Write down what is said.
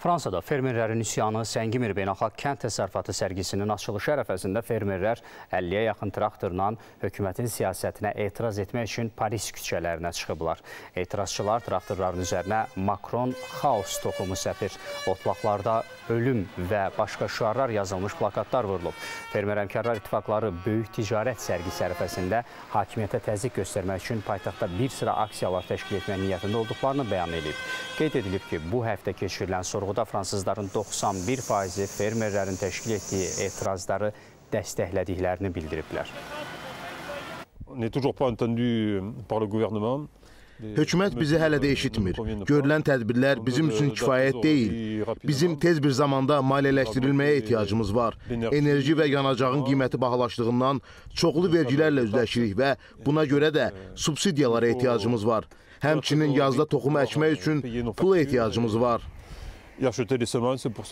Fransada fermerlərin üsyanı səngimir beynəlxalq kənd təsərrüfatı sərgisinin açılışı ərəfəsində fermerlər 50-yə yaxın traktorla hökumətin siyasətinə etiraz etmək üçün Paris küçələrinə çıxıblar. Etirazçılar traktorların üzərinə Macron xaos toxumu səpir. Otlaqlarda ölüm və başqa şüarlar yazılmış plakatlar vurulub. Fermer Əmkarlar İttifaqları böyük ticarət sərgisi ərəfəsində hakimiyyətə təzyiq göstərmək üçün paytaxtda bir sıra aksiyalar təşkil etmək niyyətində olduqlarını bəyan edib. Qeyd edilib ki, bu həftə keçirilən sorğuda fransızların 91 faizi fermerlərin təşkil etdiyi etirazları dəstəklədiklərini bildiriblər. On n'est toujours pas entendu par le gouvernement. Hökumət bizi hələ də eşitmir. Görülən tədbirlər bizim üçün kifayət deyil. Bizim tez bir zamanda maliyyələşdirilməyə ehtiyacımız var. Enerji və yanacağın qiyməti bahalaşdığından çoxlu vergilərlə üzləşirik və buna görə də subsidiyalara ehtiyacımız var. Həmçinin yazda toxum əkmək üçün pula ehtiyacımız var. Et acheter des semences pour